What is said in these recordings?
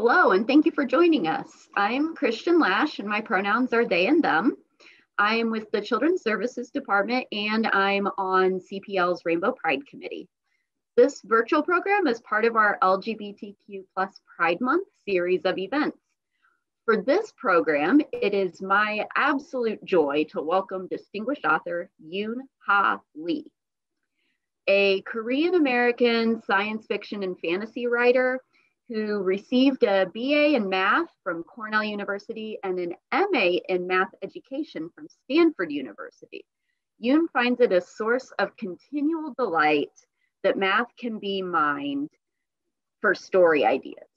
Hello, and thank you for joining us. I'm Christian Lash, and my pronouns are they and them. I am with the Children's Services Department, and I'm on CPL's Rainbow Pride Committee. This virtual program is part of our LGBTQ plus Pride Month series of events. For this program, it is my absolute joy to welcome distinguished author Yoon Ha Lee, a Korean American science fiction and fantasy writer who received a BA in math from Cornell University and an MA in math education from Stanford University. Yoon finds it a source of continual delight that math can be mined for story ideas.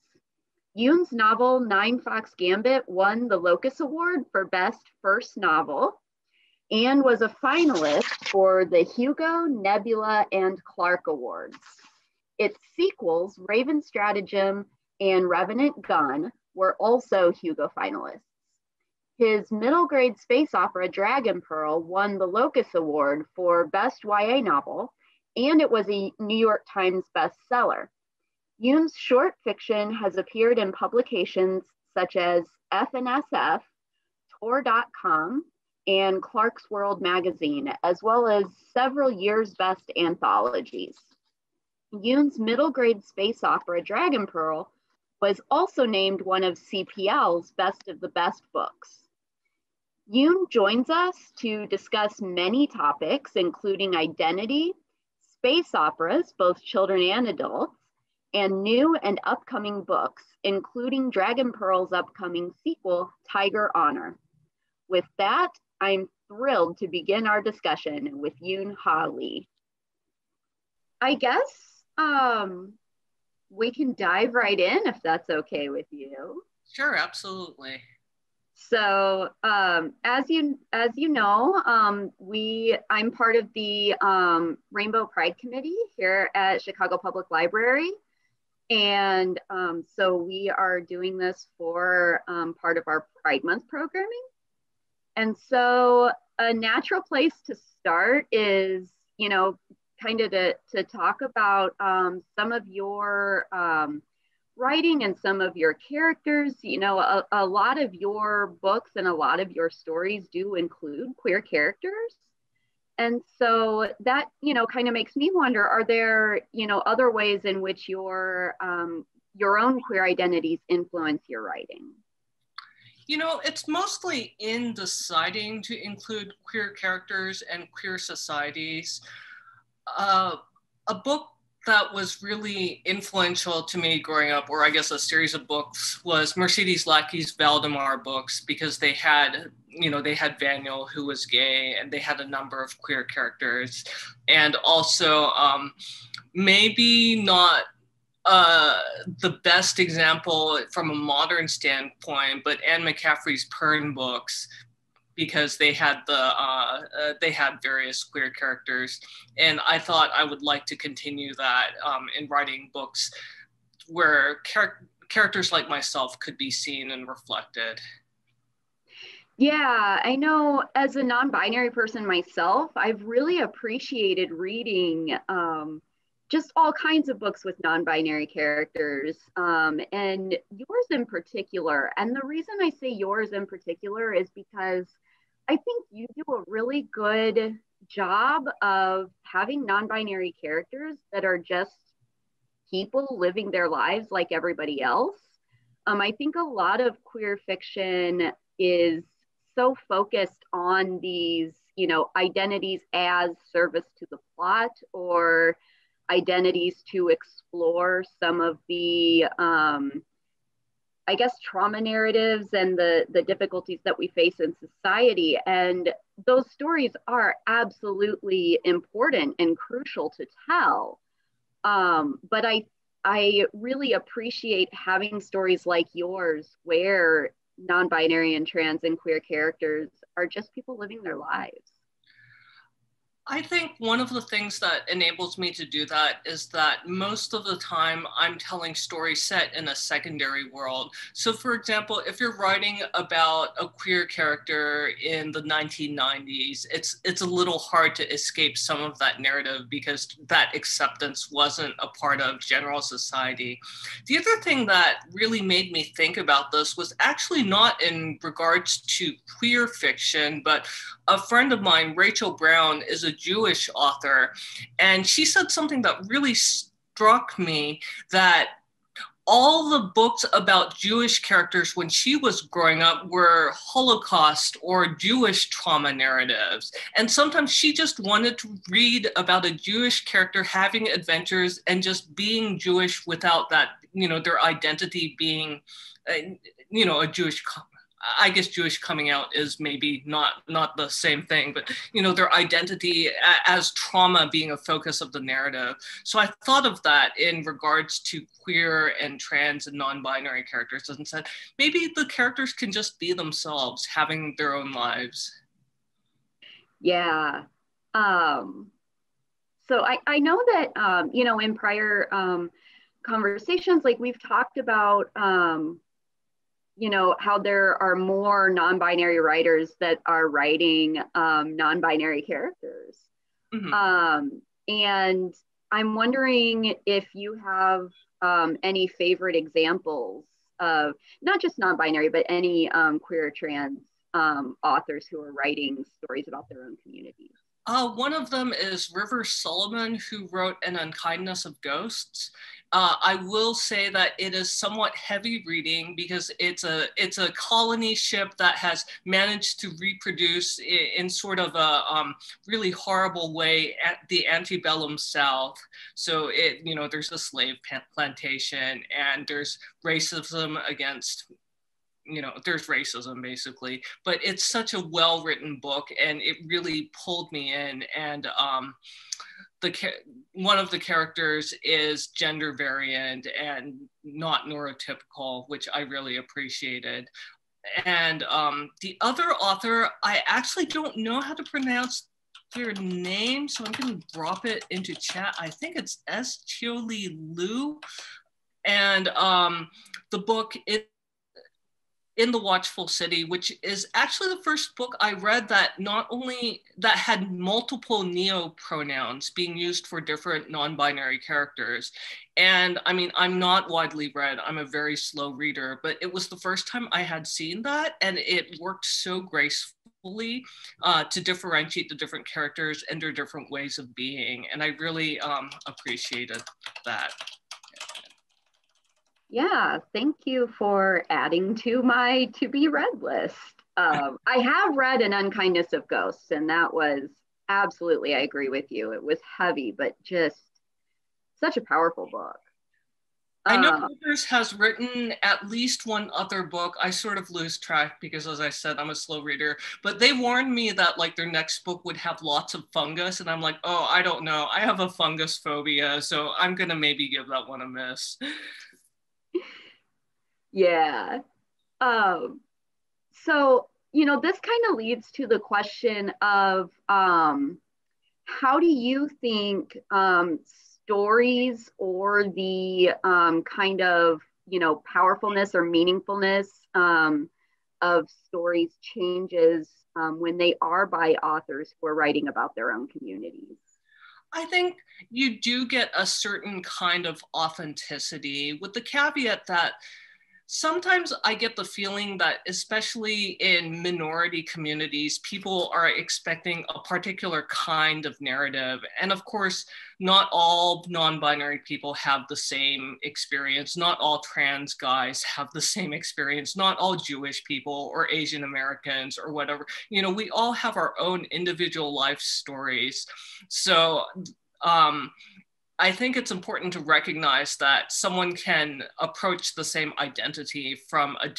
Yoon's novel Ninefox Gambit won the Locus Award for Best First Novel and was a finalist for the Hugo, Nebula, and Clarke Awards. Its sequels, Raven Stratagem and Revenant Gun, were also Hugo finalists. His middle grade space opera, Dragon Pearl, won the Locus Award for Best YA Novel, and it was a New York Times bestseller. Yoon's short fiction has appeared in publications such as F&SF, Tor.com, and Clarkesworld magazine, as well as several years' best anthologies. Yoon's middle grade space opera, Dragon Pearl, was also named one of CPL's best of the best books. Yoon joins us to discuss many topics, including identity, space operas, both children and adults, and new and upcoming books, including Dragon Pearl's upcoming sequel, Tiger Honor. With that, I'm thrilled to begin our discussion with Yoon Ha Lee. I guess um, we can dive right in if that's okay with you. Sure, absolutely. So, um, as you as you know, um, we I'm part of the um, Rainbow Pride Committee here at Chicago Public Library, and um, so we are doing this for um, part of our Pride Month programming. And so, a natural place to start is, you know, kind of to, to talk about um, some of your um, writing and some of your characters. You know, a, a lot of your books and a lot of your stories do include queer characters. And so that, you know, kind of makes me wonder, are there, you know, other ways in which your, um, your own queer identities influence your writing? You know, it's mostly in deciding to include queer characters and queer societies uh, a book that was really influential to me growing up, or I guess a series of books, was Mercedes Lackey's Valdemar books because they had, you know, they had Vanyel who was gay and they had a number of queer characters. And also, um, maybe not uh, the best example from a modern standpoint, but Anne McCaffrey's Pern books because they had the uh, uh, they had various queer characters, and I thought I would like to continue that um, in writing books where char- characters like myself could be seen and reflected. Yeah, I know as a non binary person myself, I've really appreciated reading um, just all kinds of books with non binary characters, um, and yours in particular. And the reason I say yours in particular is because I think you do a really good job of having non binary characters that are just people living their lives like everybody else. Um, I think a lot of queer fiction is so focused on these, you know, identities as service to the plot or identities to explore some of the um, I guess trauma narratives and the the difficulties that we face in society. And those stories are absolutely important and crucial to tell. Um, but I I really appreciate having stories like yours where non-binary and trans and queer characters are just people living their lives I think one of the things that enables me to do that is that most of the time I'm telling stories set in a secondary world. So, for example, if you're writing about a queer character in the 1990s, it's it's a little hard to escape some of that narrative because that acceptance wasn't a part of general society. The other thing that really made me think about this was actually not in regards to queer fiction, but a friend of mine, Rachel Brown, is a Jewish author, and she said something that really struck me that all the books about Jewish characters when she was growing up were Holocaust or Jewish trauma narratives. And sometimes she just wanted to read about a Jewish character having adventures and just being Jewish without that, you know, their identity being, uh, you know, a Jewish I guess Jewish coming out is maybe not not the same thing, but you know their identity as trauma being a focus of the narrative. So I thought of that in regards to queer and trans and non-binary characters, and said maybe the characters can just be themselves, having their own lives. Yeah. Um, so I I know that um, you know in prior um, conversations, like we've talked about. Um, you know how there are more non-binary writers that are writing um, non-binary characters mm-hmm. um, and i'm wondering if you have um, any favorite examples of not just non-binary but any um, queer trans um, authors who are writing stories about their own communities uh, one of them is River Solomon, who wrote An Unkindness of Ghosts. Uh, I will say that it is somewhat heavy reading because it's a it's a colony ship that has managed to reproduce in, in sort of a um, really horrible way at the antebellum South. So it you know there's a slave plantation and there's racism against you know there's racism basically but it's such a well written book and it really pulled me in and um the one of the characters is gender variant and not neurotypical, which I really appreciated. And um, the other author, I actually don't know how to pronounce their name, so I'm going to drop it into chat. I think it's S. Qiouyi Lu. And um, the book, it in the watchful city which is actually the first book i read that not only that had multiple neo pronouns being used for different non-binary characters. And i mean i'm not widely read. I'm a very slow reader but it was the first time i had seen that and it worked so gracefully uh, to differentiate the different characters and their different ways of being. And i really um, appreciated that yeah, thank you for adding to my to be read list. Um, I have read An Unkindness of Ghosts, and that was absolutely, I agree with you. It was heavy, but just such a powerful book. I know Rivers has written at least one other book. I sort of lose track because, as I said, I'm a slow reader. But they warned me that like their next book would have lots of fungus, and I'm like, oh, I don't know. I have a fungus phobia, so I'm gonna maybe give that one a miss. Yeah. Um, so, you know, this kind of leads to the question of um, how do you think um, stories or the um, kind of, you know, powerfulness or meaningfulness um, of stories changes um, when they are by authors who are writing about their own communities? I think you do get a certain kind of authenticity with the caveat that sometimes I get the feeling that, especially in minority communities, people are expecting a particular kind of narrative. And of course, not all non binary people have the same experience. Not all trans guys have the same experience. Not all Jewish people or Asian Americans or whatever. You know, we all have our own individual life stories. So, um, I think it's important to recognize that someone can approach the same identity from a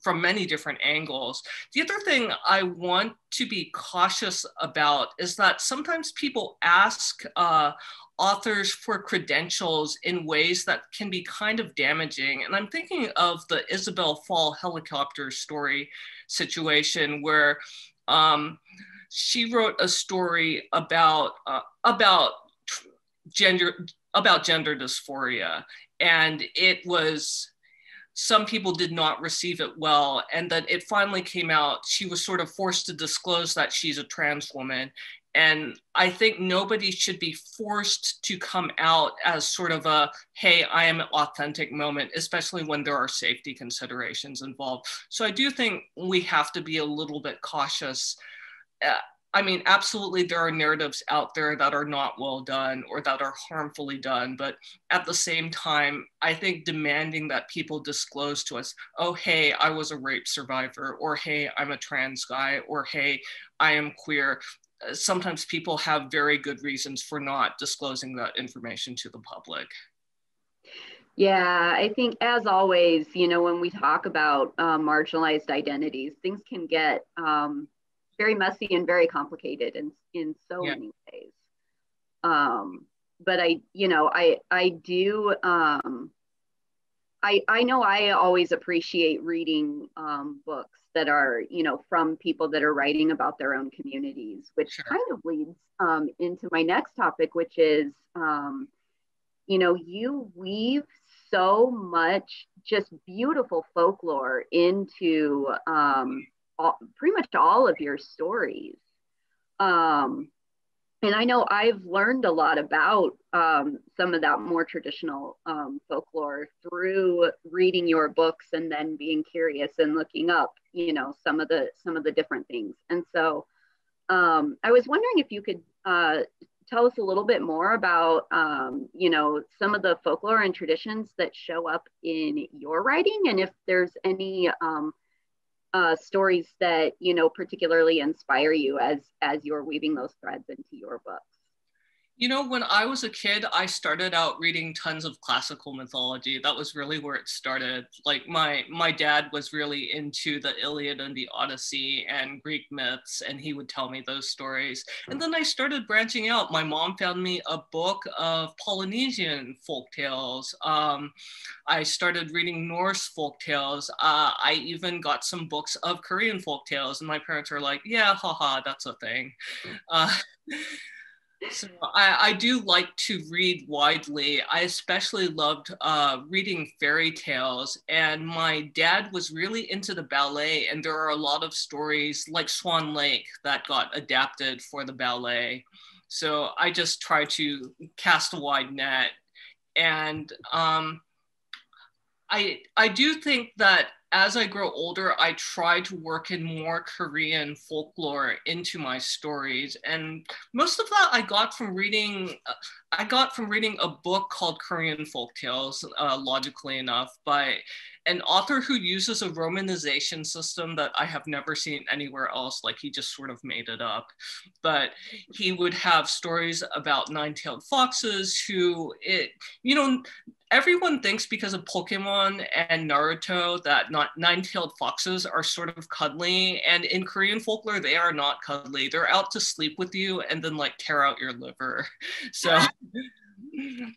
from many different angles. The other thing I want to be cautious about is that sometimes people ask uh, authors for credentials in ways that can be kind of damaging. And I'm thinking of the Isabel Fall helicopter story situation where um, she wrote a story about uh, about gender about gender dysphoria, and it was some people did not receive it well. And then it finally came out. She was sort of forced to disclose that she's a trans woman. And i think nobody should be forced to come out as sort of a hey i am an authentic moment especially when there are safety considerations involved. So i do think we have to be a little bit cautious uh, I mean, absolutely, there are narratives out there that are not well done or that are harmfully done. But at the same time, I think demanding that people disclose to us, oh, hey, I was a rape survivor, or hey, I'm a trans guy, or hey, I am queer. Uh, sometimes people have very good reasons for not disclosing that information to the public. Yeah, I think as always, you know, when we talk about uh, marginalized identities, things can get um, very messy and very complicated in in so yeah. many ways. Um, but I, you know, I I do. Um, I I know I always appreciate reading um, books that are you know from people that are writing about their own communities, which sure. kind of leads um, into my next topic, which is um, you know you weave so much just beautiful folklore into um, all, pretty much all of your stories. Um, and I know I've learned a lot about um, some of that more traditional um, folklore through reading your books and then being curious and looking up, you know, some of the some of the different things. And so, um, I was wondering if you could uh, tell us a little bit more about, um, you know, some of the folklore and traditions that show up in your writing, and if there's any um, uh, stories that you know particularly inspire you as as you're weaving those threads into your books you know, when I was a kid, I started out reading tons of classical mythology. That was really where it started. Like my my dad was really into the Iliad and the Odyssey and Greek myths, and he would tell me those stories. And then I started branching out. My mom found me a book of Polynesian folk tales. Um, I started reading Norse folk tales. Uh, I even got some books of Korean folk tales, and my parents were like, "Yeah, haha, that's a thing." Uh, so I, I, do like to read widely. I especially loved uh, reading fairy tales, and my dad was really into the ballet. And there are a lot of stories like Swan Lake that got adapted for the ballet. So I just try to cast a wide net, and um, I I do think that as I grow older, I try to work in more Korean folklore into my stories. And most of that I got from reading, uh, I got from reading a book called Korean Folk Tales, uh, logically enough, by an author who uses a romanization system that I have never seen anywhere else. Like he just sort of made it up. But he would have stories about nine-tailed foxes who it, you know, everyone thinks because of Pokemon and Naruto that not nine-tailed foxes are sort of cuddly. And in Korean folklore, they are not cuddly. They're out to sleep with you and then like tear out your liver. So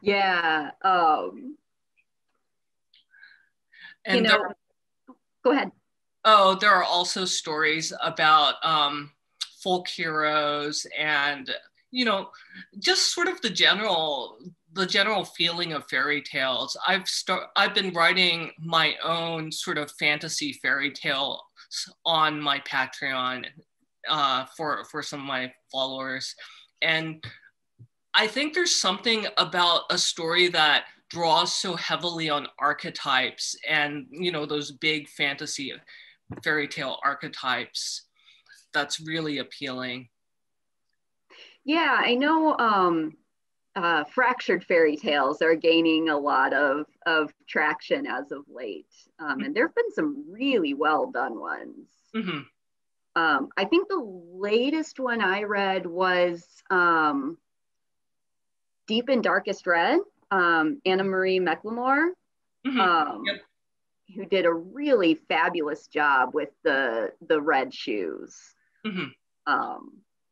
yeah. Um and you know, there, go ahead. Oh, there are also stories about um, folk heroes and you know just sort of the general the general feeling of fairy tales i've start i've been writing my own sort of fantasy fairy tale on my patreon uh, for for some of my followers. And i think there's something about a story that draws so heavily on archetypes and you know those big fantasy fairy tale archetypes that's really appealing. Yeah i know um uh, fractured fairy tales are gaining a lot of, of traction as of late. Um, and there have been some really well done ones. Mm-hmm. Um, I think the latest one I read was um, Deep and Darkest Red um, Anna Marie McLemore, mm-hmm. um, yep. who did a really fabulous job with the the red shoes. Mm-hmm.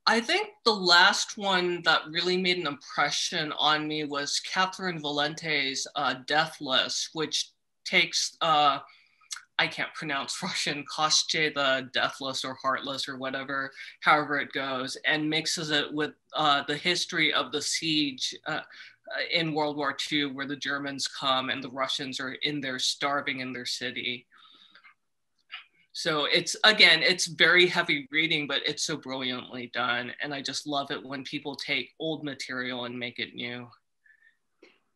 I think the last one that really made an impression on me was Catherynne Valente's uh, Deathless, which takes uh, I can't pronounce Russian, Koschei the Deathless or Heartless or whatever, however it goes, and mixes it with uh, the history of the siege uh, in World War II, where the Germans come and the Russians are in there starving in their city. So it's again, it's very heavy reading, but it's so brilliantly done. And I just love it when people take old material and make it new.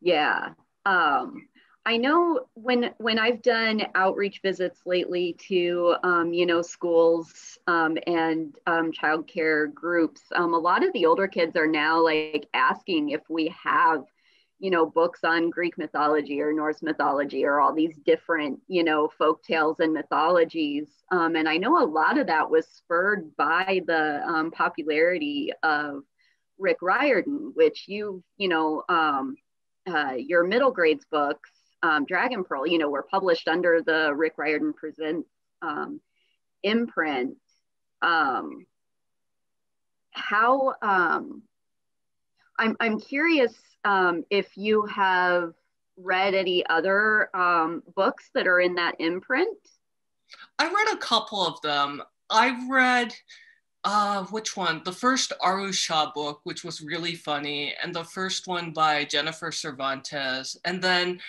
Yeah. Um, I know when when I've done outreach visits lately to um, you know schools um, and um, childcare groups, um, a lot of the older kids are now like asking if we have you know books on Greek mythology or Norse mythology or all these different you know folk tales and mythologies. Um, and I know a lot of that was spurred by the um, popularity of Rick Riordan, which you you know um, uh, your middle grades books um, Dragon Pearl, you know, were published under the Rick Riordan Presents um, imprint. Um, how, um, I'm, I'm curious um, if you have read any other um, books that are in that imprint. I read a couple of them. I read uh, which one? The first Aru Shah book, which was really funny, and the first one by Jennifer Cervantes. And then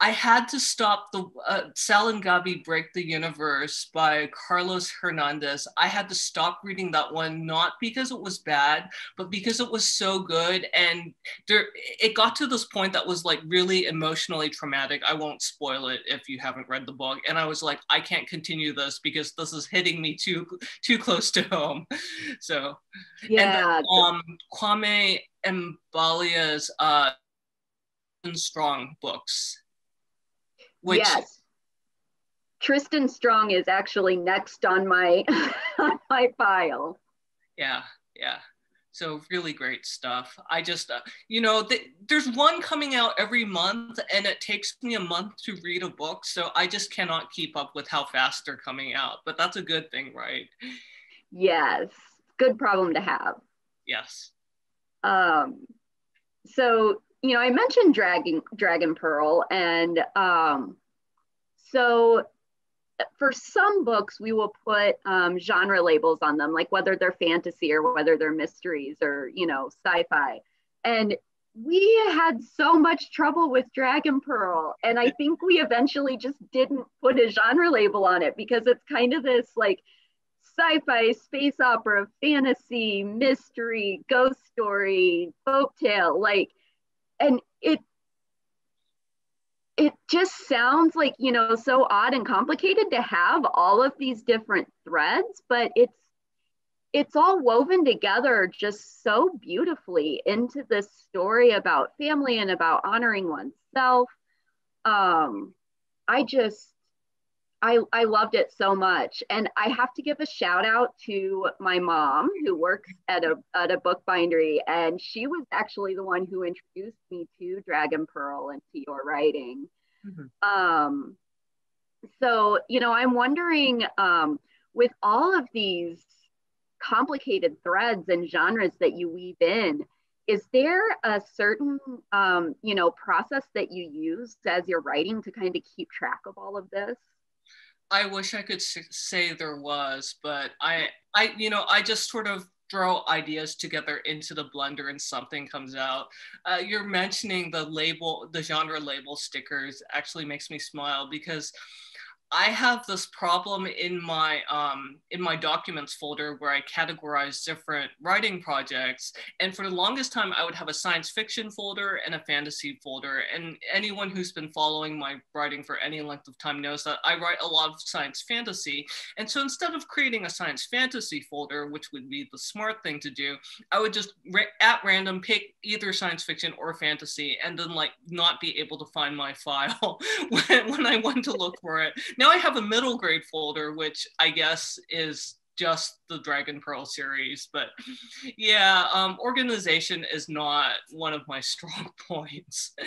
I had to stop the uh, Sal and Gabi Break the Universe by Carlos Hernandez. I had to stop reading that one, not because it was bad, but because it was so good. And there, it got to this point that was like really emotionally traumatic. I won't spoil it if you haven't read the book. And I was like, I can't continue this because this is hitting me too too close to home. So, yeah. And then, um, Kwame Mbalia's uh, Strong books which, yes. Tristan Strong is actually next on my on my file. Yeah, yeah. So really great stuff. I just, uh, you know, th- there's one coming out every month, and it takes me a month to read a book. So I just cannot keep up with how fast they're coming out. But that's a good thing, right? Yes, good problem to have. Yes. Um, so you know, I mentioned Dragon Dragon Pearl, and um, so for some books we will put um, genre labels on them, like whether they're fantasy or whether they're mysteries or you know sci-fi, and we had so much trouble with Dragon Pearl, and I think we eventually just didn't put a genre label on it because it's kind of this like sci-fi, space opera, fantasy, mystery, ghost story, folk tale, like and it it just sounds like you know so odd and complicated to have all of these different threads but it's it's all woven together just so beautifully into this story about family and about honoring oneself. Um i just I, I loved it so much. And I have to give a shout out to my mom who works at a, at a bookbindery. And she was actually the one who introduced me to Dragon Pearl and to your writing. Mm-hmm. Um, so, you know, I'm wondering um, with all of these complicated threads and genres that you weave in, is there a certain, um, you know, process that you use as you're writing to kind of keep track of all of this? I wish I could say there was, but I, I, you know, I just sort of throw ideas together into the blender and something comes out. Uh, you're mentioning the label, the genre label stickers actually makes me smile because I have this problem in my um, in my documents folder where I categorize different writing projects. And for the longest time, I would have a science fiction folder and a fantasy folder. And anyone who's been following my writing for any length of time knows that I write a lot of science fantasy. And so instead of creating a science fantasy folder, which would be the smart thing to do, I would just at random pick either science fiction or fantasy, and then like not be able to find my file when, when I went to look for it now I have a middle grade folder, which I guess is just the Dragon Pearl series. But yeah, um, organization is not one of my strong points.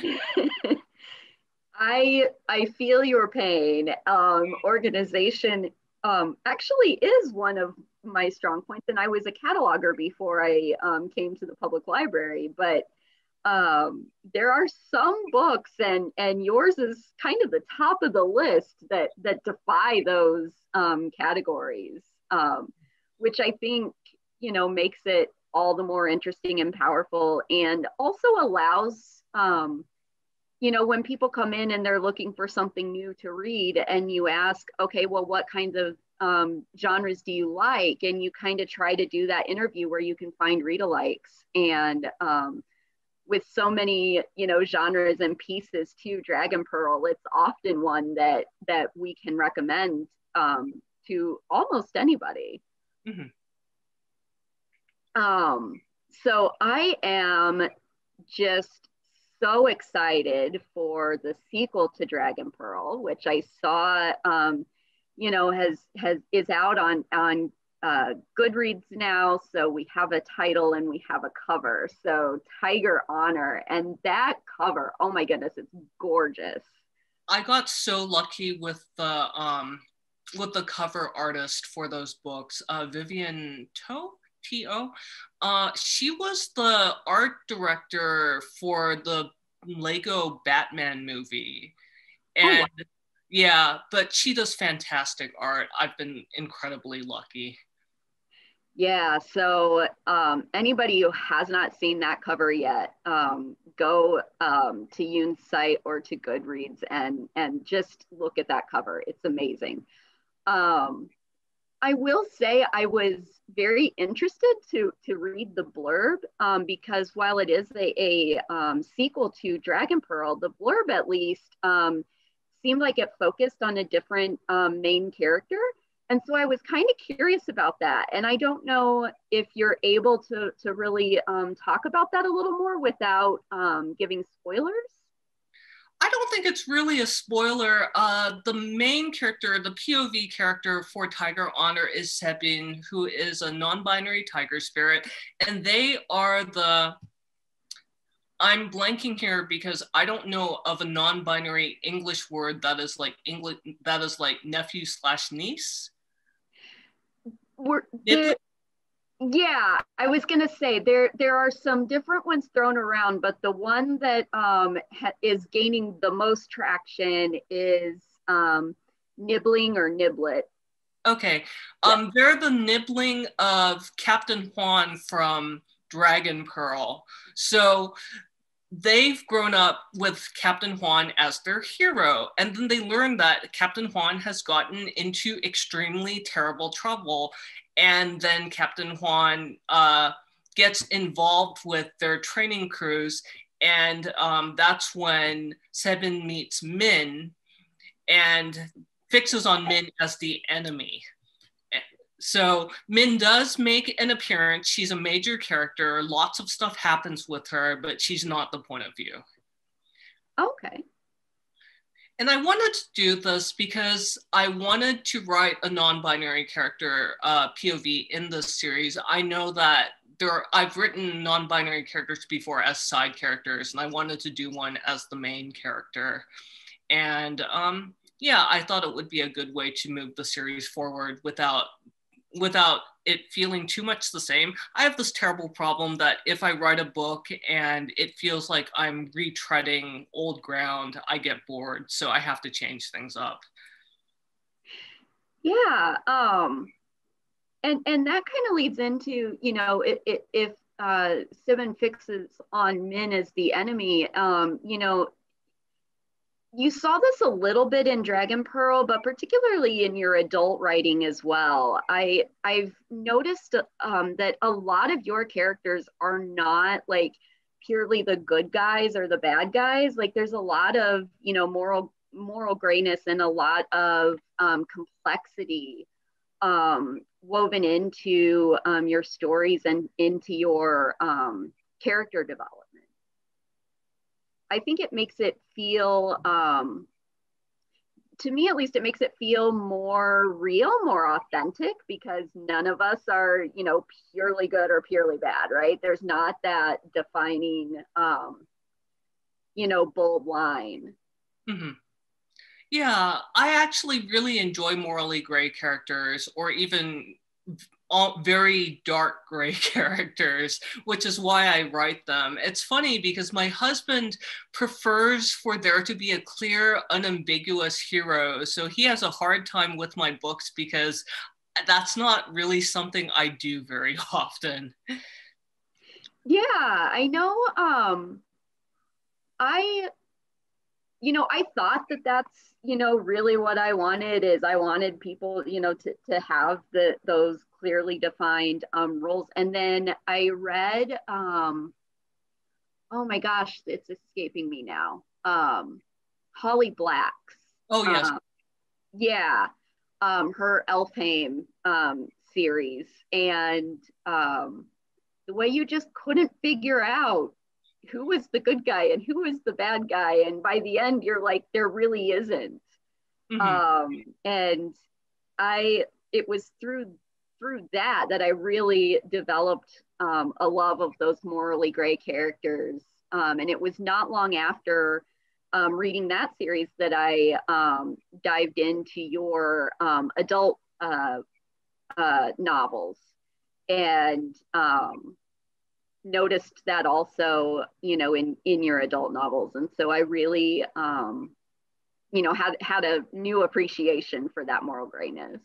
I I feel your pain. Um, organization um, actually is one of my strong points, and I was a cataloger before I um, came to the public library. But um, there are some books, and and yours is kind of the top of the list that that defy those um, categories, um, which I think you know makes it all the more interesting and powerful, and also allows um, you know when people come in and they're looking for something new to read, and you ask, okay, well, what kinds of um, genres do you like? And you kind of try to do that interview where you can find read alikes and um, with so many you know genres and pieces to dragon pearl it's often one that that we can recommend um, to almost anybody mm-hmm. um, so i am just so excited for the sequel to dragon pearl which i saw um, you know has has is out on on uh, Goodreads now, so we have a title and we have a cover. So Tiger Honor, and that cover, oh my goodness, it's gorgeous. I got so lucky with the um, with the cover artist for those books, uh, Vivienne To. T-O. Uh, she was the art director for the Lego Batman movie. And oh. yeah, but she does fantastic art. I've been incredibly lucky. Yeah, so um, anybody who has not seen that cover yet, um, go um, to Yoon's site or to Goodreads and and just look at that cover. It's amazing. Um, I will say I was very interested to to read the blurb um, because while it is a, a um, sequel to Dragon Pearl, the blurb at least seemed like it focused on a different main character and so I was kind of curious about that. And I don't know if you're able to, to really um, talk about that a little more without um, giving spoilers. I don't think it's really a spoiler. Uh, the main character, the POV character for Tiger Honor is Sebin, who is a non-binary tiger spirit, and they are the. I'm blanking here because I don't know of a non-binary English word that is like English that is like nephew slash niece we're yeah i was going to say there there are some different ones thrown around but the one that um, ha- is gaining the most traction is um, nibbling or niblet okay um, yeah. they're the nibbling of captain Hwan from dragon pearl so they've grown up with Captain Hwan as their hero. And then they learn that Captain Hwan has gotten into extremely terrible trouble. And then Captain Hwan uh, gets involved with their training crews. And um, that's when Sebin meets Min and fixes on Min as the enemy. So Min does make an appearance. She's a major character. Lots of stuff happens with her, but she's not the point of view. Okay. And I wanted to do this because I wanted to write a non-binary character uh, POV in this series. I know that there are, I've written non-binary characters before as side characters, and I wanted to do one as the main character. And um, yeah, I thought it would be a good way to move the series forward without without it feeling too much the same. I have this terrible problem that if I write a book and it feels like I'm retreading old ground, I get bored. So I have to change things up. Yeah. Um, and, and that kind of leads into, you know, it, it, if uh, Sebin fixes on Min as the enemy, um, you know, you saw this a little bit in Dragon Pearl, but particularly in your adult writing as well. I I've noticed um, that a lot of your characters are not like purely the good guys or the bad guys. Like there's a lot of you know moral moral grayness and a lot of um, complexity um, woven into um, your stories and into your um, character development. I think it makes it feel, um, to me at least, it makes it feel more real, more authentic because none of us are, you know, purely good or purely bad, right? There's not that defining, um, you know, bold line. Mm-hmm. Yeah, I actually really enjoy morally gray characters or even all very dark gray characters, which is why I write them. It's funny because my husband prefers for there to be a clear, unambiguous hero. So he has a hard time with my books because that's not really something I do very often. Yeah, I know. Um, I, you know, I thought that that's, you know, really what I wanted is I wanted people, you know, to, to have the, those clearly defined um, roles. And then I read, um, oh my gosh, it's escaping me now. Um, Holly Black's. Oh, yes. Um, yeah. Um, her Elfhame um, series. And um, the way you just couldn't figure out who was the good guy and who was the bad guy and by the end you're like there really isn't mm-hmm. um and i it was through through that that i really developed um, a love of those morally gray characters. Um, and it was not long after um, reading that series that i um, dived into your um, adult uh, uh, novels. And um, noticed that also, you know, in in your adult novels, and so I really, you know, had had a new appreciation for that moral grayness.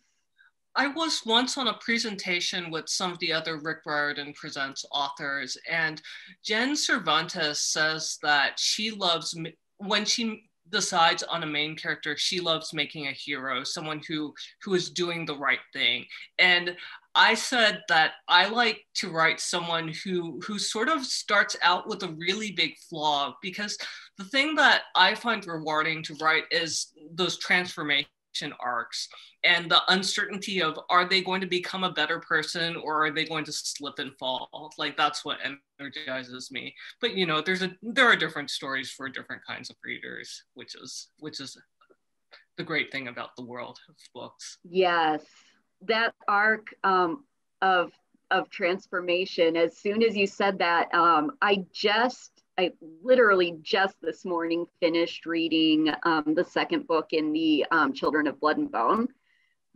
I was once on a presentation with some of the other Rick Riordan Presents authors, and Jen Cervantes says that she loves when she decides on a main character she loves making a hero someone who who is doing the right thing. And I said that I like to write someone who who sort of starts out with a really big flaw because the thing that I find rewarding to write is those transformation arcs and the uncertainty of are they going to become a better person or are they going to slip and fall? Like that's what energizes me. But you know there's a there are different stories for different kinds of readers which is which is the great thing about the world of books. Yes. That arc um, of of transformation as soon as you said that um, i just i literally just this morning finished reading um, the second book in the um, children of blood and bone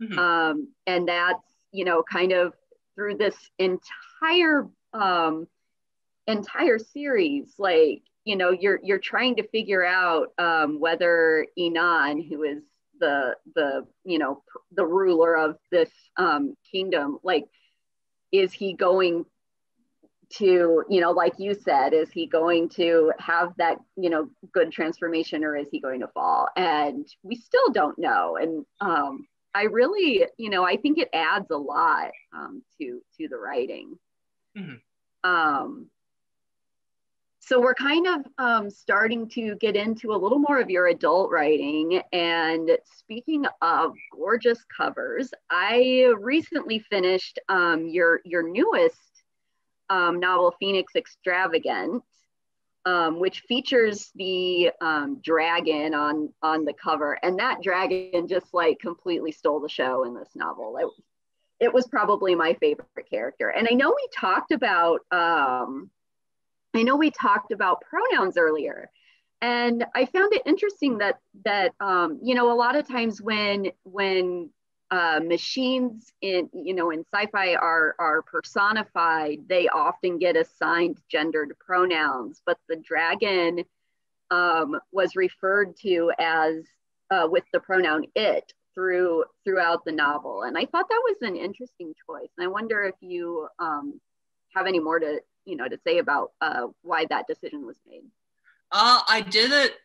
mm-hmm. Um, and that's you know kind of through this entire um, entire series like you know you're you're trying to figure out um, whether Inan, who is the the you know the ruler of this um, kingdom like is he going to you know like you said is he going to have that you know good transformation or is he going to fall and we still don't know and um, i really you know i think it adds a lot um, to to the writing mm-hmm. um, so we're kind of um, starting to get into a little more of your adult writing. And speaking of gorgeous covers, I recently finished um, your your newest um, novel, Phoenix Extravagant, um, which features the um, dragon on on the cover, and that dragon just like completely stole the show in this novel. It, it was probably my favorite character, and I know we talked about um, I know we talked about pronouns earlier, and I found it interesting that that um, you know a lot of times when when uh, machines in you know in sci-fi are are personified, they often get assigned gendered pronouns. But the dragon um, was referred to as uh, with the pronoun it through throughout the novel, and I thought that was an interesting choice. And I wonder if you um, have any more to you know to say about uh, why that decision was made? Uh, I did it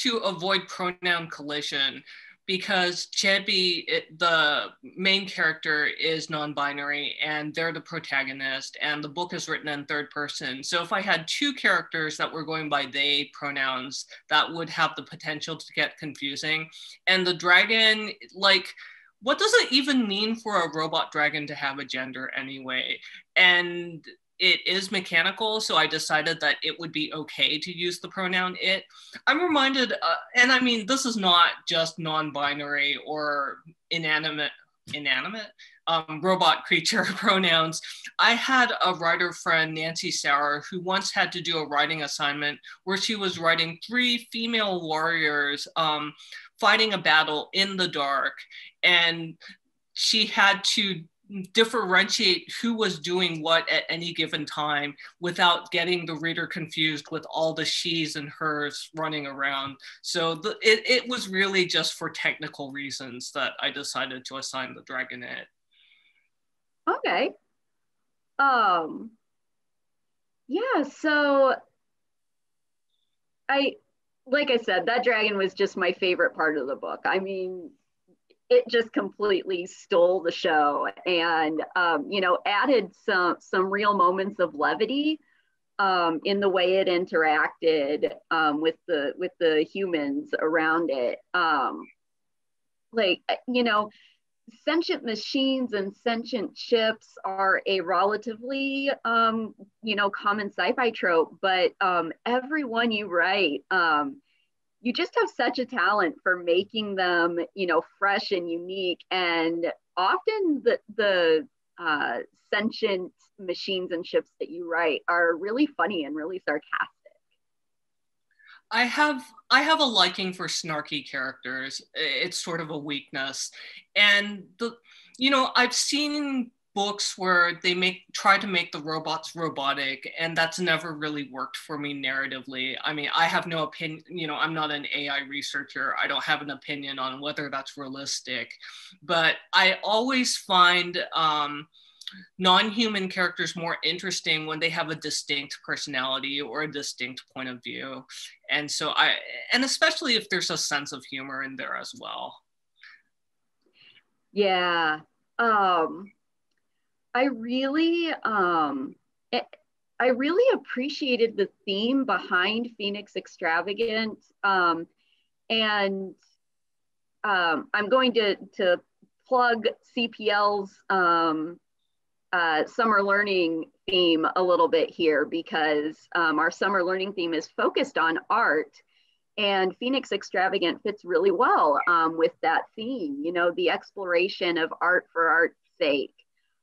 to avoid pronoun collision because Jebi, it, the main character, is non-binary and they're the protagonist, and the book is written in third person. So if I had two characters that were going by they pronouns, that would have the potential to get confusing. And the dragon, like, what does it even mean for a robot dragon to have a gender anyway? And it is mechanical, so I decided that it would be okay to use the pronoun it. I'm reminded, uh, and I mean, this is not just non-binary or inanimate, inanimate, um, robot creature pronouns. I had a writer friend, Nancy Sauer, who once had to do a writing assignment where she was writing three female warriors um, fighting a battle in the dark, and she had to differentiate who was doing what at any given time without getting the reader confused with all the she's and hers running around. So the, it, it was really just for technical reasons that I decided to assign the dragonette. Okay. Um, yeah, so I, like I said, that dragon was just my favorite part of the book. I mean, it just completely stole the show and um, you know added some some real moments of levity um, in the way it interacted um, with the with the humans around it. Um, like you know sentient machines and sentient ships are a relatively um, you know common sci-fi trope but um, everyone you write you just have such a talent for making them you know fresh and unique. And often the the uh, sentient machines and ships that you write are really funny and really sarcastic. I have i have a liking for snarky characters. It's sort of a weakness. And the you know i've seen books where they make try to make the robots robotic and that's never really worked for me narratively. I mean i have no opinion you know i'm not an ai researcher. I don't have an opinion on whether that's realistic. But i always find um, non-human characters more interesting when they have a distinct personality or a distinct point of view. And so i and especially if there's a sense of humor in there as well. Yeah. Um I really, um, it, I really appreciated the theme behind Phoenix Extravagant. Um, and um, I'm going to, to plug CPL's um, uh, summer learning theme a little bit here because um, our summer learning theme is focused on art and Phoenix Extravagant fits really well um, with that theme, you know, the exploration of art for art's sake.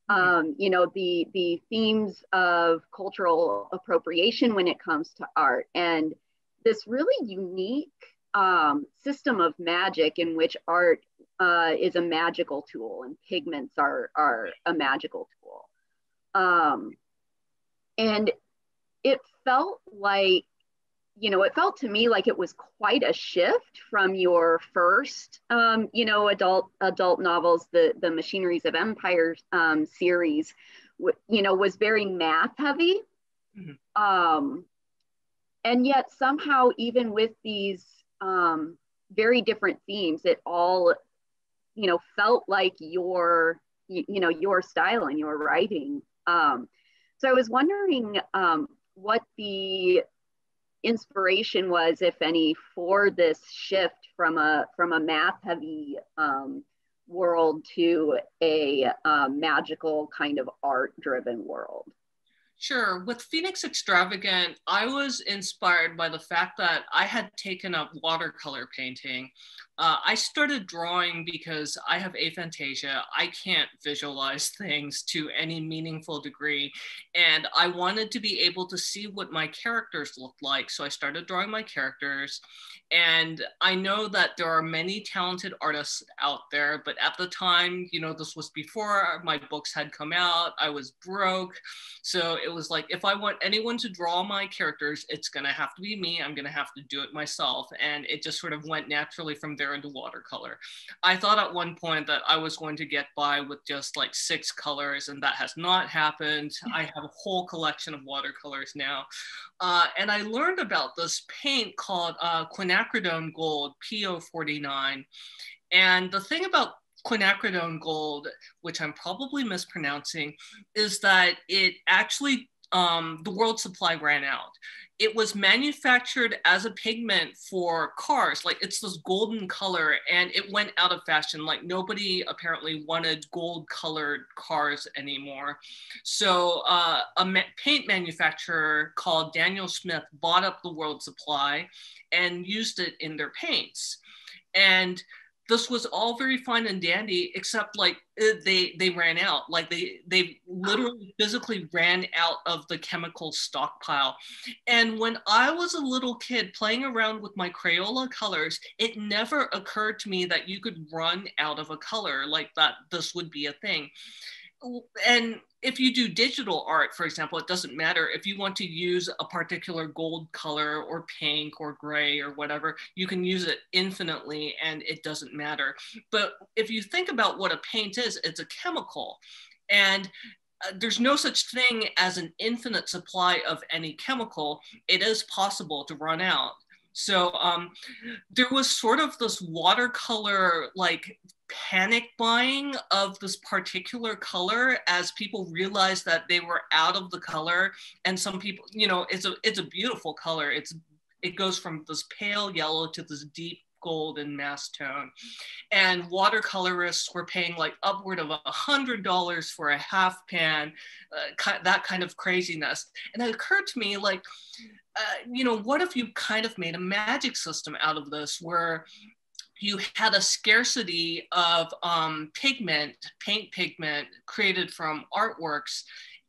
Um, you know the the themes of cultural appropriation when it comes to art and this really unique um, system of magic in which art uh, is a magical tool and pigments are are a magical tool. Um, and it felt like you know, it felt to me like it was quite a shift from your first, um, you know, adult adult novels, the the Machineries of Empire um, series, w- you know, was very math heavy, mm-hmm. um, and yet somehow even with these um, very different themes, it all, you know, felt like your you, you know your style and your writing. Um, so I was wondering um, what the inspiration was, if any, for this shift from a from a math heavy um, world to a um, magical kind of art driven world? Sure. With Phoenix Extravagant, I was inspired by the fact that I had taken up watercolor painting. Uh, I started drawing because I have aphantasia. I can't visualize things to any meaningful degree. And I wanted to be able to see what my characters looked like. So I started drawing my characters. And I know that there are many talented artists out there, but at the time, you know, this was before my books had come out. I was broke. So it was like, if I want anyone to draw my characters, it's going to have to be me. I'm going to have to do it myself. And it just sort of went naturally from there into watercolor. I thought at one point that I was going to get by with just like six colors, and that has not happened. I have a whole collection of watercolors now. Uh, and I learned about this paint called uh, quinacridone gold, PO49. And the thing about quinacridone gold, which I'm probably mispronouncing, is that it actually um, the world supply ran out. It was manufactured as a pigment for cars, like it's this golden color, and it went out of fashion. Like nobody apparently wanted gold colored cars anymore. So uh, a ma- paint manufacturer called Daniel Smith bought up the world supply and used it in their paints. And this was all very fine and dandy except like eh, they they ran out. Like they they literally physically ran out of the chemical stockpile. And when i was a little kid playing around with my crayola colors it never occurred to me that you could run out of a color like that this would be a thing and if you do digital art, for example, it doesn't matter if you want to use a particular gold color or pink or gray or whatever, you can use it infinitely and it doesn't matter. But if you think about what a paint is, it's a chemical. And uh, there's no such thing as an infinite supply of any chemical. It is possible to run out. So um, there was sort of this watercolor like panic buying of this particular color as people realized that they were out of the color. And some people you know it's a it's a beautiful color. It's it goes from this pale yellow to this deep gold and mass tone. And watercolorists were paying like upward of a hundred dollars for a half pan uh, that kind of craziness. And it occurred to me like uh, you know what if you kind of made a magic system out of this where you had a scarcity of um, pigment, paint pigment created from artworks,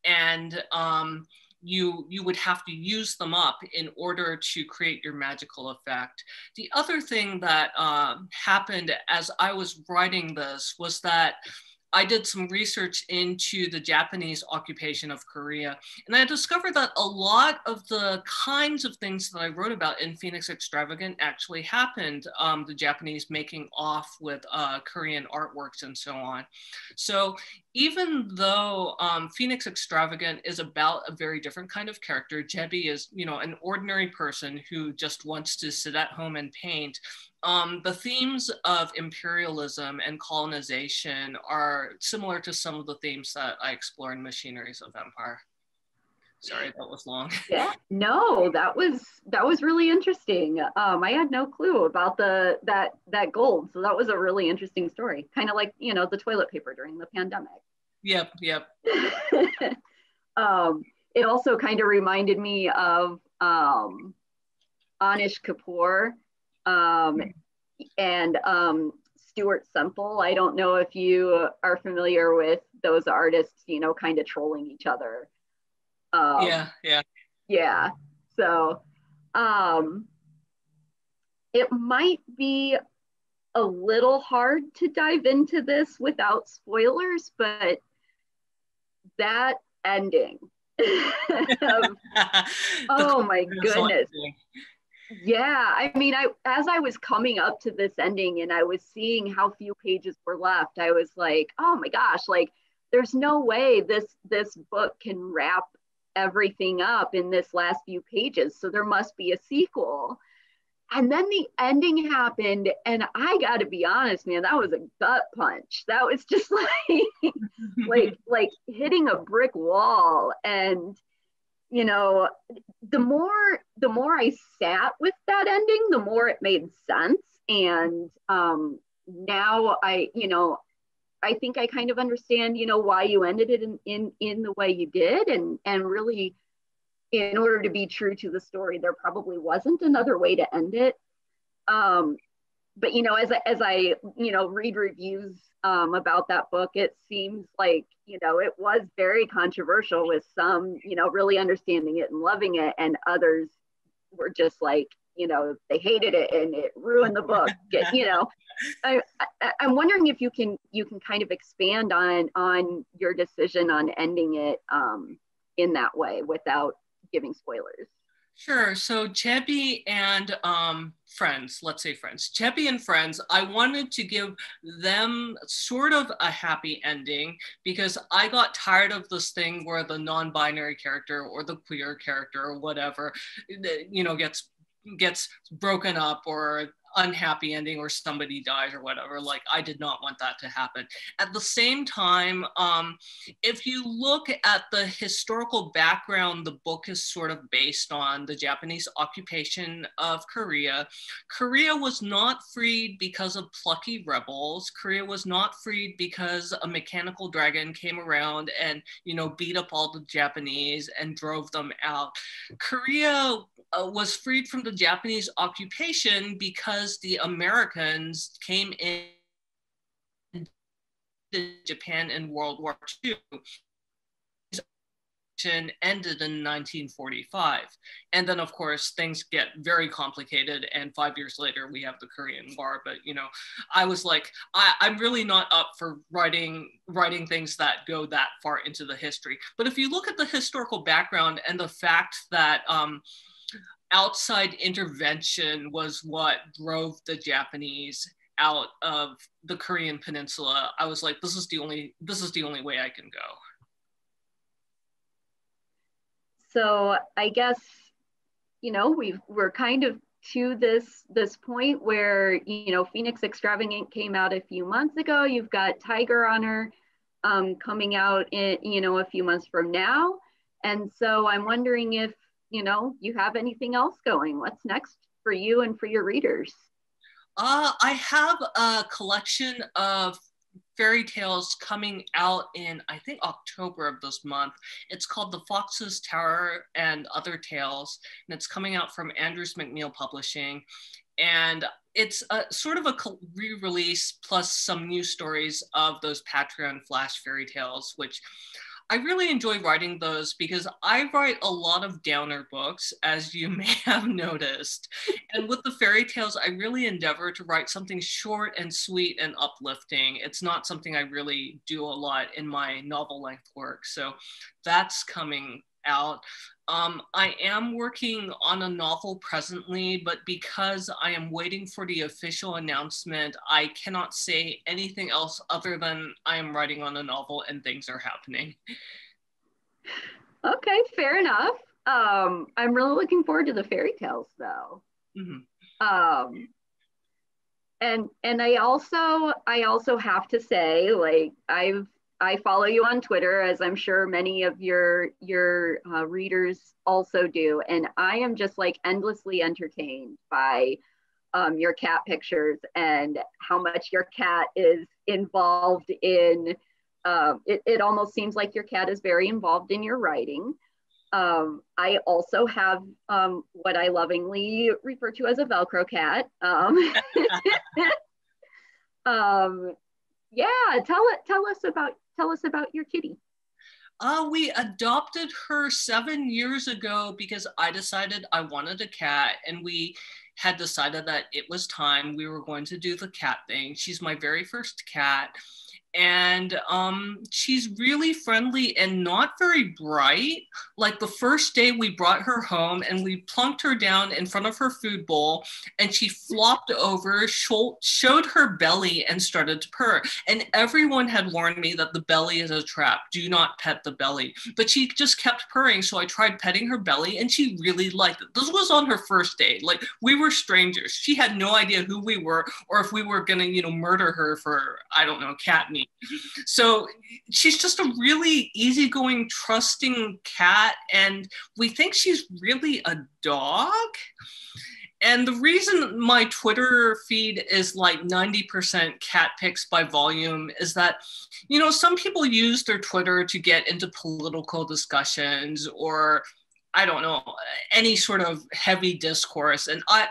and um, you, you would have to use them up in order to create your magical effect. The other thing that uh, happened as I was writing this was that I did some research into the Japanese occupation of Korea, and I discovered that a lot of the kinds of things that I wrote about in Phoenix Extravagant actually happened. Um, the Japanese making off with uh, Korean artworks and so on. So even though um, Phoenix Extravagant is about a very different kind of character, Jebi is, you know, an ordinary person who just wants to sit at home and paint um, the themes of imperialism and colonization are similar to some of the themes that I explore in Machineries of Empire. Sorry, that was long. Yeah, no, that was that was really interesting. Um, I had no clue about the that that gold, so that was a really interesting story. Kind of like you know the toilet paper during the pandemic. Yep, yep. um, it also kind of reminded me of um, Anish Kapoor um, and um, Stuart Semple. I don't know if you are familiar with those artists, you know, kind of trolling each other. Um, yeah, yeah. Yeah. So um, it might be a little hard to dive into this without spoilers, but that ending. of, oh my goodness yeah, I mean, I as I was coming up to this ending and I was seeing how few pages were left, I was like, oh my gosh, like there's no way this this book can wrap everything up in this last few pages. So there must be a sequel. And then the ending happened, and I got to be honest, man, that was a gut punch. That was just like, like, like hitting a brick wall. And you know the more the more i sat with that ending the more it made sense and um now i you know i think i kind of understand you know why you ended it in in, in the way you did and and really in order to be true to the story there probably wasn't another way to end it. Um but you know as I, as I you know read reviews um, about that book it seems like you know it was very controversial with some you know really understanding it and loving it and others were just like you know they hated it and it ruined the book you know. I, I i'm wondering if you can you can kind of expand on on your decision on ending it um, in that way without giving spoilers. Sure. So Jebi and um, friends, let's say friends, Jebi and friends, I wanted to give them sort of a happy ending because I got tired of this thing where the non-binary character or the queer character or whatever, you know, gets gets broken up or unhappy ending or somebody dies or whatever. Like I did not want that to happen. At the same time, um, if you look at the historical background, the book is sort of based on the Japanese occupation of Korea. Korea was not freed because of plucky rebels. Korea was not freed because a mechanical dragon came around and you know beat up all the Japanese and drove them out. Korea uh, was freed from the Japanese occupation because the Americans came in Japan in World War II. ended in 1945. And then, of course, things get very complicated. And five years later, we have the Korean War. But you know, I was like, I, I'm really not up for writing writing things that go that far into the history. But if you look at the historical background and the fact that um, outside intervention was what drove the Japanese out of the Korean peninsula, I was like, this is the only this is the only way I can go. So I guess, you know, we've we're kind of to this this point where you know Phoenix Extravagant came out a few months ago. You've got Tiger Honor um, coming out in you know a few months from now, and so I'm wondering if you know you have anything else going. What's next for you and for your readers? Uh, I have a collection of fairy tales coming out in I think October of this month. It's called The Fox's Tower and Other Tales, and it's coming out from Andrews McMeel Publishing. And it's a sort of a re-release plus some new stories of those Patreon flash fairy tales, which I really enjoy writing those because I write a lot of downer books, as you may have noticed. And with the fairy tales, I really endeavor to write something short and sweet and uplifting. It's not something I really do a lot in my novel length work. So that's coming out. Um, I am working on a novel presently, but because I am waiting for the official announcement, I cannot say anything else other than I am writing on a novel and things are happening. Okay, fair enough. Um, I'm really looking forward to the fairy tales though. Mm-hmm. Um, and and I also I also have to say like I've I follow you on Twitter, as I'm sure many of your your uh, readers also do, and I am just like endlessly entertained by um, your cat pictures and how much your cat is involved in. Um, it, it almost seems like your cat is very involved in your writing. Um, I also have um, what I lovingly refer to as a Velcro cat. Um, um, yeah, tell it. Tell us about tell us about your kitty. Uh, we adopted her seven years ago because I decided I wanted a cat, and we had decided that it was time we were going to do the cat thing. She's my very first cat and um, she's really friendly and not very bright. Like the first day we brought her home and we plunked her down in front of her food bowl and she flopped over, showed her belly and started to purr. And everyone had warned me that the belly is a trap. Do not pet the belly. But she just kept purring. So I tried petting her belly and she really liked it. This was on her first day. Like we were strangers. She had no idea who we were or if we were going to, you know, murder her for, I don't know, cat meat so she's just a really easygoing, trusting cat, and we think she's really a dog. And the reason my Twitter feed is like 90% cat pics by volume is that, you know, some people use their Twitter to get into political discussions or I don't know, any sort of heavy discourse. And I,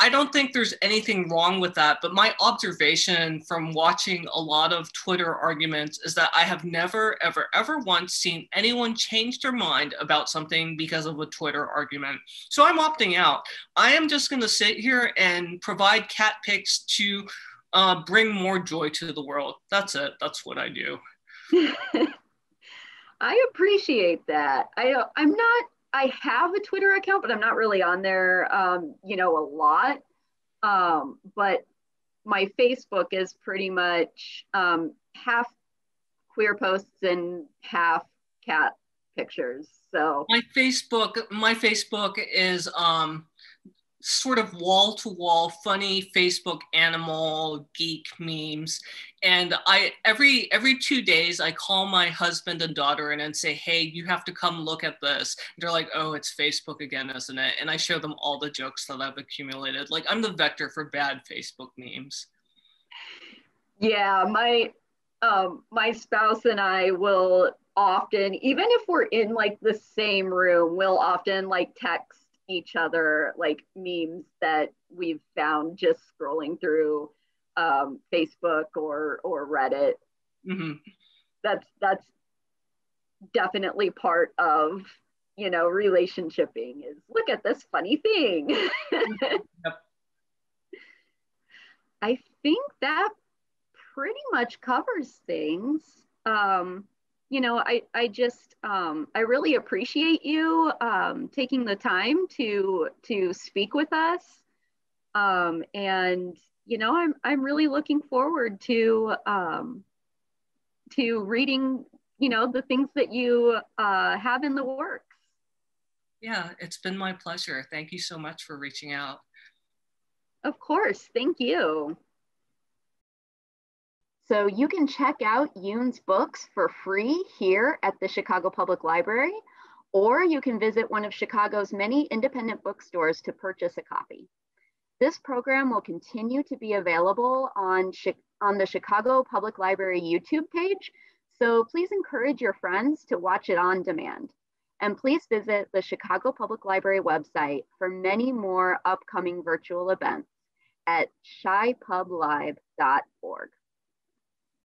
I don't think there's anything wrong with that. But my observation from watching a lot of Twitter arguments is that I have never, ever, ever once seen anyone change their mind about something because of a Twitter argument. So I'm opting out. I am just going to sit here and provide cat pics to uh, bring more joy to the world. That's it. That's what I do. I appreciate that. I I'm not I have a Twitter account, but I'm not really on there, um, you know, a lot. Um, but my Facebook is pretty much um, half queer posts and half cat pictures. So my Facebook, my Facebook is um, sort of wall to wall funny Facebook animal geek memes. And I every every two days I call my husband and daughter in and say, hey, you have to come look at this. And they're like, oh, it's Facebook again, isn't it? And I show them all the jokes that I've accumulated. Like I'm the vector for bad Facebook memes. Yeah, my um my spouse and I will often, even if we're in like the same room, we'll often like text each other like memes that we've found just scrolling through um, Facebook or or Reddit. Mm-hmm. That's that's definitely part of you know relationshiping is look at this funny thing yep. i think that pretty much covers things um, you know i i just um, i really appreciate you um, taking the time to to speak with us. Um, and you know i'm i'm really looking forward to um, to reading you know the things that you uh, have in the works. Yeah it's been my pleasure. Thank you so much for reaching out. Of course. Thank you so you can check out Yoon's books for free here at the Chicago Public Library, or you can visit one of Chicago's many independent bookstores to purchase a copy. This program will continue to be available on, on the Chicago Public Library YouTube page, so please encourage your friends to watch it on demand. And please visit the Chicago Public Library website for many more upcoming virtual events at chipublib.org.